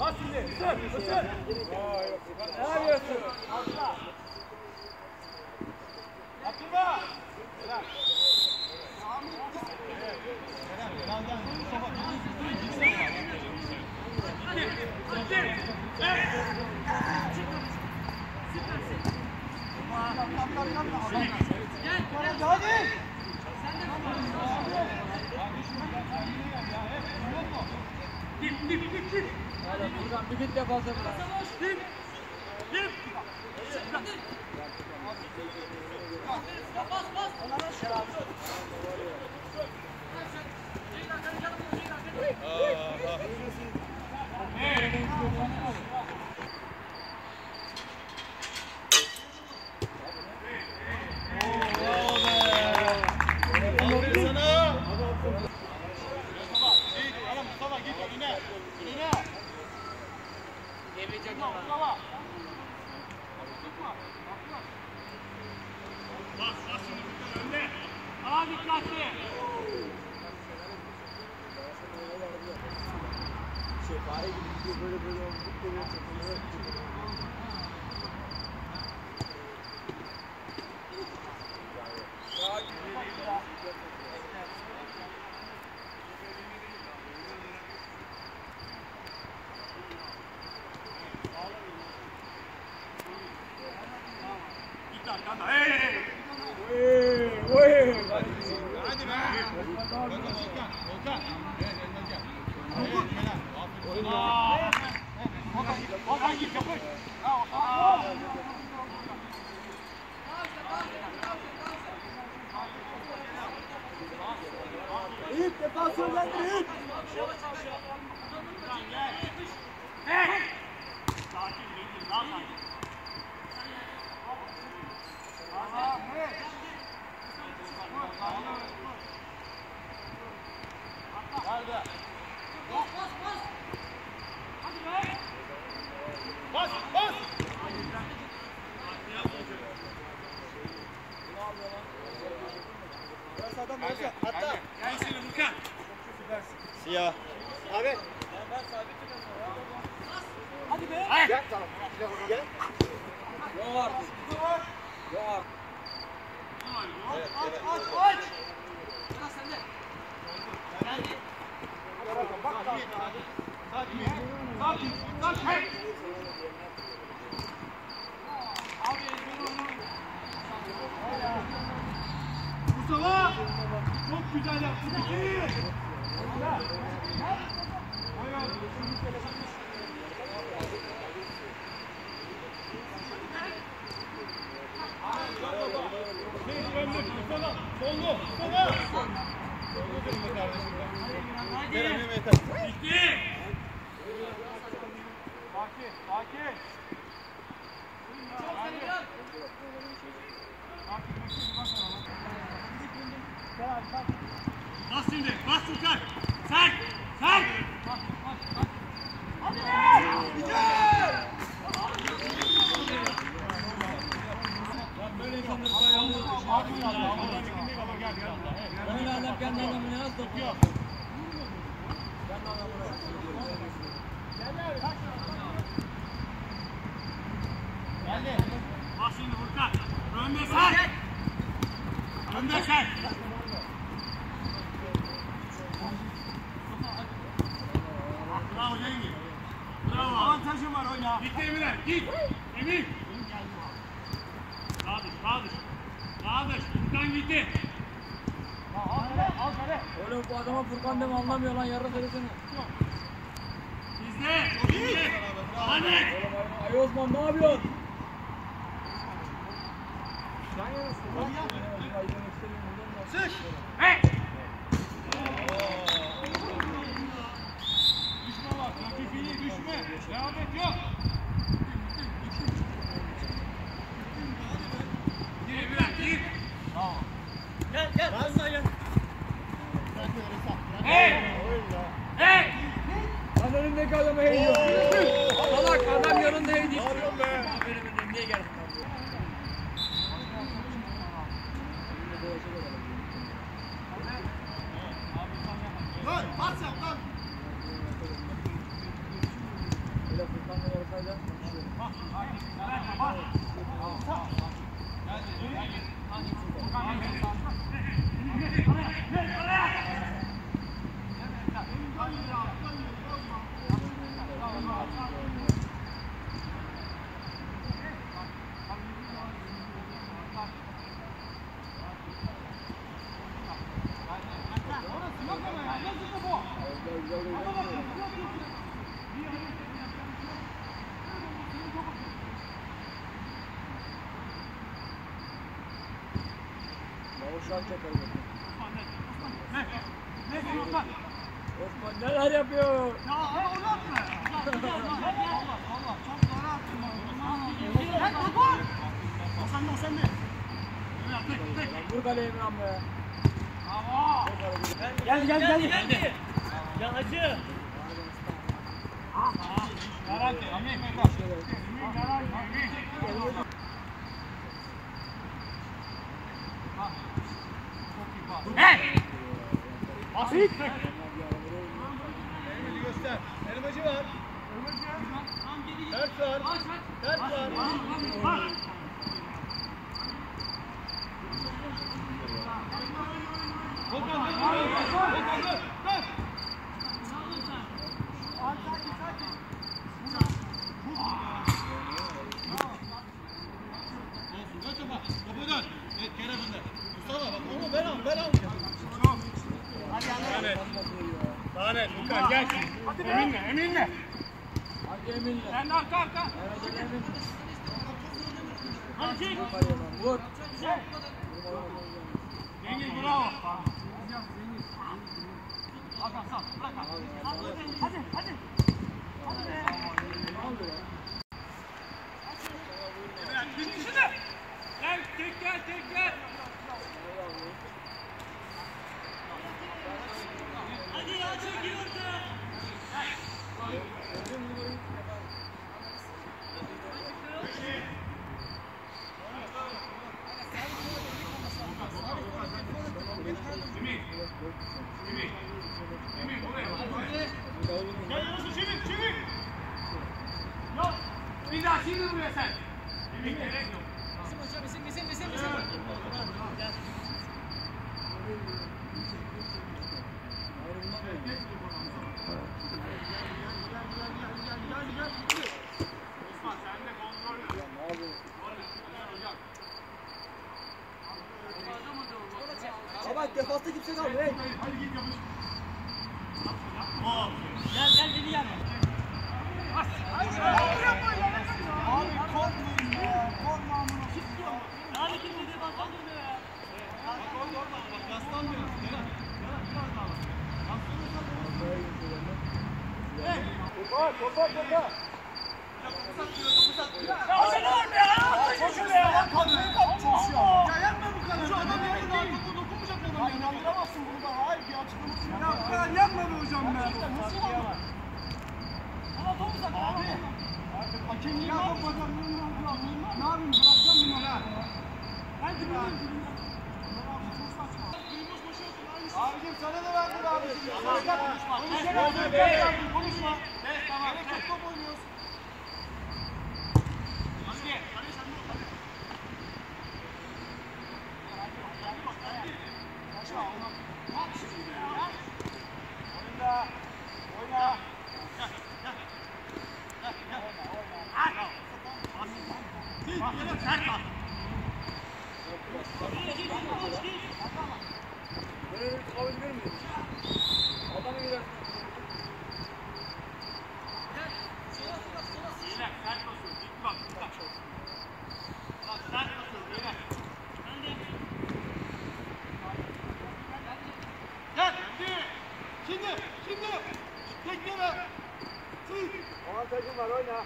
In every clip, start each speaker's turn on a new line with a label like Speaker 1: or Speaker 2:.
Speaker 1: Bas şimdi. Isır, ısır.
Speaker 2: Ne yapıyorsun? Atla. Buradan bir bit de fazla bırak.
Speaker 1: Bas bas. Onlara
Speaker 3: şey
Speaker 1: abi. Yok artık. Yok artık. Evet, evet.
Speaker 2: Aç aç aç. Sıra
Speaker 1: sende. Geldi. Bak sakin. Sakin. Sakin. Sakin. Mustafa! Çok güzel yaptın. İki. Hayır. Sol gol. Sol gol. Sol gol. Sağdır. Furkan gitti. Al kale, al kale. Oğlum bu adama Furkan deme anlamıyor lan yarra söylesene.
Speaker 2: Bizde. Bizde.
Speaker 1: Ahmet. Ay Osman ne yapıyorsun?
Speaker 2: Sıç. Hey. Düşme bak. Rakip iyi düşme. Devam et yok.
Speaker 1: Gel gel. Hadi Çakarım.
Speaker 2: Ne diyor Osman?
Speaker 1: Osman neler yapıyor?
Speaker 2: Ya oğlum atma. Allah Allah çok zor attın. Gel topu. O sende o sende.
Speaker 1: Lan vur kaleye Emirhan be.
Speaker 2: Bravo.
Speaker 1: Gel gel gel. Geldi. Ya acı.
Speaker 2: Garanti. Emin Emin garanti. Emin. Hey! Asit!
Speaker 4: Elini göster. Elmacı var. Ters var. Ters var.
Speaker 2: Volkan dur. Volkan dur. Dur. Olsun. Dön topa. Topa dön. Evet Kerem önde. Mustafa bak onu ben al. Ben al. Evet. Daha net. Lukan gel. Eminle. Eminle.
Speaker 1: Hadi Emin'le.
Speaker 2: Sen de arka arka.
Speaker 1: Hadi Emin'le.
Speaker 2: Hadi çek.
Speaker 1: Vur.
Speaker 2: Cengiz bravo. Hakan sal. Bırak Hakan. Hadi hadi. Hadi be. Evet, bitti şimdi. Gel, tek gel, tek gel. Hadi ya, çekil orada. Gel Yusuf, çevir, çevir. Yok, bir daha şimdi buraya sen. Çevir, gerek yok. Osman, sen de kontrollü.
Speaker 1: Baba defasta kimse kalmıyor. Hey.
Speaker 2: Hadi git yapış.
Speaker 1: Gel gel beni yer.
Speaker 2: Abi korkmayın ya. Korkma amına.
Speaker 1: Abi kim dedi bak kaldırmıyor ya.
Speaker 2: Bak orada orada. Bak yaslanmıyor. Gel. Gel biraz daha.
Speaker 4: Topa topa topa.
Speaker 2: Ya sen orada ya. Koşun be ya. Kadroyu kaptırmış ya. Ya yapma bu kadar. Şu adam yerine daha topu dokunmayacak adam. Ya inandıramazsın bunu da. Hayır bir açıklaması yok. Ya bu kadar yapma be hocam be. Nasıl oldu? Ama topu sak abi. Hakemliği yapmadan ne yapayım? Bırakacağım bunu ha. Ben gidiyorum. Abicim sana da verdim abicim. Konuşma. Konuşma. Konuşma. Evet tamam. Gerek yok top oynuyoruz. Hadi. Hadi sen de. Oyna. Oyna.
Speaker 1: Böyle bir kalabilir miyiz? Adamı gider.
Speaker 2: Beyler sert basın. Dik bak. Bak. Bak sert basın beyler. Gel. Şimdi. Şimdi. Şimdi. Bekleme. Sil.
Speaker 4: Avantajın var oyna.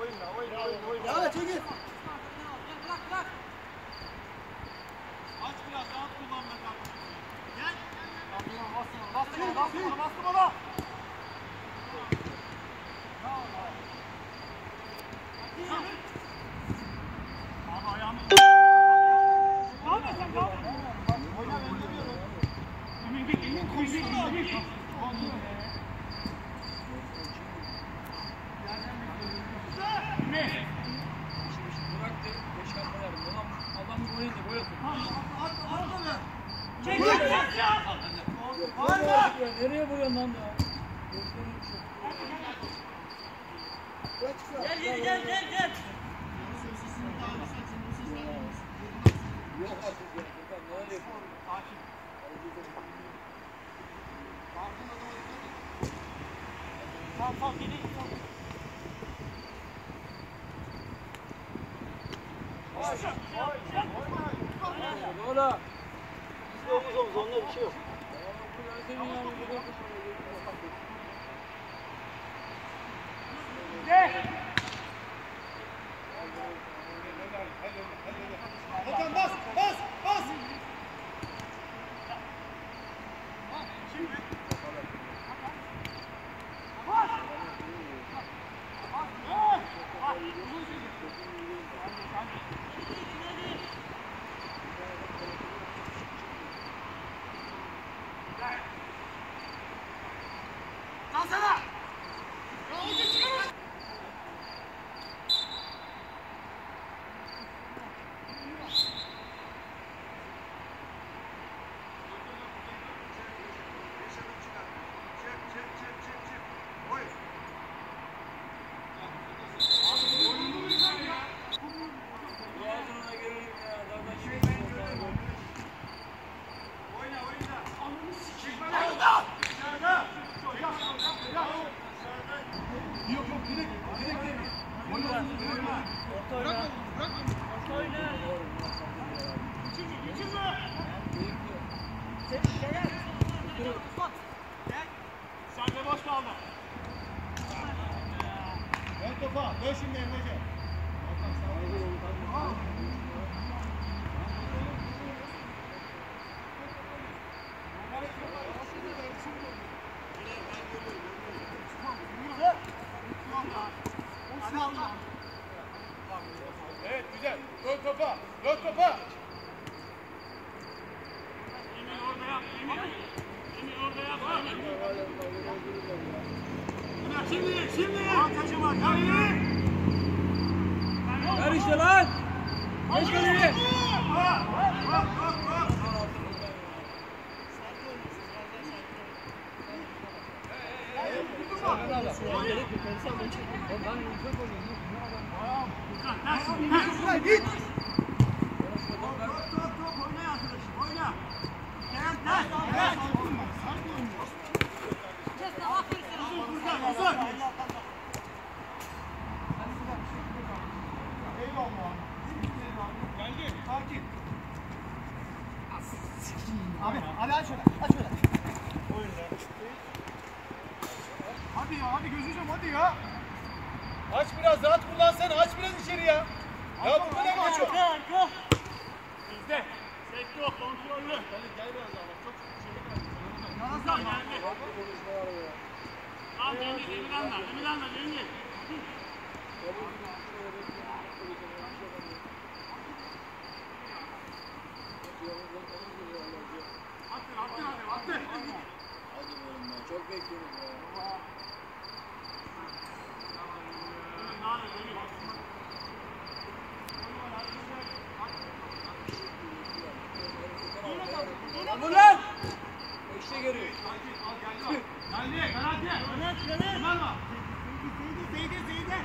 Speaker 2: Oyna oyna oyna oyna.
Speaker 4: Devam et çekil.
Speaker 2: Aç biraz rahat kullan be kardeşim. Gel. Bastı bastı bastı bastı bana. Abi ayağımı. Ne yapıyorsun sen? Oyna ben görüyorum. Emin git emin koşsana emin. Ne?
Speaker 1: Bırak de beş kalmalar. Adam, adam bir oynadı, gol atıyor.
Speaker 2: Çek çek çek ya.
Speaker 1: Ya nereye vuruyorsun lan ya?
Speaker 4: Gel gel gel gel gel.
Speaker 1: Yok artık ya. Furkan ne oluyor?
Speaker 2: Sakin. Tamam tamam geri git.
Speaker 1: Ola.
Speaker 4: Omuz omuz onda bir şey yok.
Speaker 1: Senin ya.
Speaker 2: Okan bas bas bas.
Speaker 1: Boğazına gelelim ya. Kardeşim.
Speaker 2: Yok yok direkt direkt değil. Oyna oyna.
Speaker 1: Orta oyna.
Speaker 2: Geçirme geçirme. Sen de boş kaldı. Topa. Dön şimdi Emre'ce. Evet güzel. Dön topa. Dön topa. Emin orada yap. Emin. Emin orada yap. Şimdi, şimdi. Avantajı var.
Speaker 1: İşte lan. Geç kaleye.
Speaker 2: Git. Oyna arkadaşım. Oyna. Gel, gel. Gel. Uzun, uzun, uzun. Eyvallah. Geldi. Sakin.
Speaker 4: Abi abi aç şöyle. Aç şöyle.
Speaker 2: Hadi ya, hadi gözücüm hadi ya. Aç biraz, rahat kullan sen. Aç biraz içeri ya. Ya burada ne maç o? Bizde. Sekti o, kontrollü. Hadi gel biraz daha bak. Çok şey Yanazan geldi. Al Cengiz, Emin anla. Emin anla Cengiz. Attır, attır hadi, attır.
Speaker 1: Hadi oğlum ya. Çok bekliyorum ya. Vur lan. Eşte geliyor.
Speaker 2: Geldi, garanti. Evet, evet. Ömer var. Zeyde, Zeyde, Zeyde.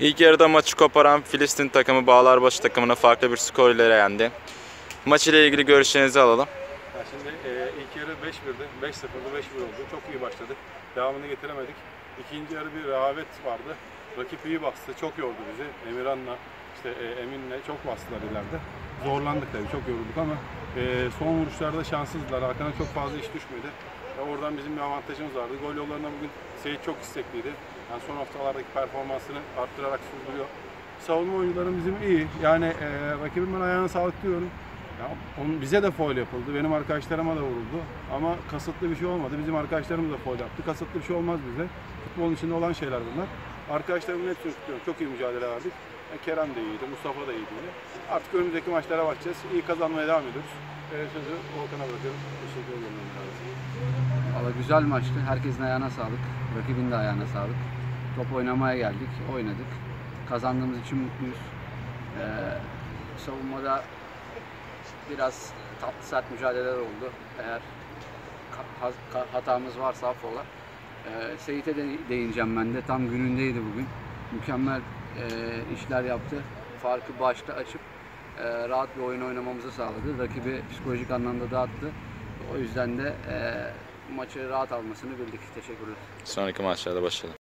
Speaker 5: İlk yarıda maçı koparan Filistin takımı Bağlarbaşı takımına farklı bir skor ile yendi. Maç ile ilgili görüşlerinizi alalım.
Speaker 6: Ya şimdi e, ilk yarı 5-1'di. 5-0'dı, 5-1 oldu. Çok iyi başladık. Devamını getiremedik. İkinci yarı bir rehavet vardı. Rakip iyi bastı. Çok yordu bizi. Emirhan'la, işte e, Emin'le çok bastılar ileride. Zorlandık tabii. Çok yorulduk ama e, son vuruşlarda şanssızdılar. Hakan'a çok fazla iş düşmedi. E, oradan bizim bir avantajımız vardı. Gol yollarına bugün Seyit çok istekliydi. Yani son haftalardaki performansını arttırarak sürdürüyor. Savunma oyuncularım bizim iyi. Yani e, rakibim ben ayağına sağlık diyorum. Ya onun, bize de foul yapıldı. Benim arkadaşlarıma da vuruldu. Ama kasıtlı bir şey olmadı. Bizim arkadaşlarımız da foul yaptı. Kasıtlı bir şey olmaz bize. Futbolun içinde olan şeyler bunlar. Arkadaşlarımın hepsini tutuyorum. Çok iyi mücadele verdik. E, Kerem de iyiydi, Mustafa da iyiydi. Artık önümüzdeki maçlara bakacağız. İyi kazanmaya devam ediyoruz. E, sözü Volkan'a bırakıyorum. Teşekkür ederim.
Speaker 7: Valla güzel maçtı. Herkesin ayağına sağlık. Rakibin de ayağına sağlık. Top oynamaya geldik. Oynadık. Kazandığımız için mutluyuz. Ee, savunmada biraz tatlı sert mücadeleler oldu. Eğer hatamız varsa affola. Ee, Seyit'e de değineceğim ben de. Tam günündeydi bugün. Mükemmel e, işler yaptı. Farkı başta açıp e, rahat bir oyun oynamamızı sağladı. Rakibi psikolojik anlamda dağıttı. O yüzden de e, maçı rahat almasını bildik. Teşekkürler.
Speaker 5: Sonraki maçlarda başlayalım.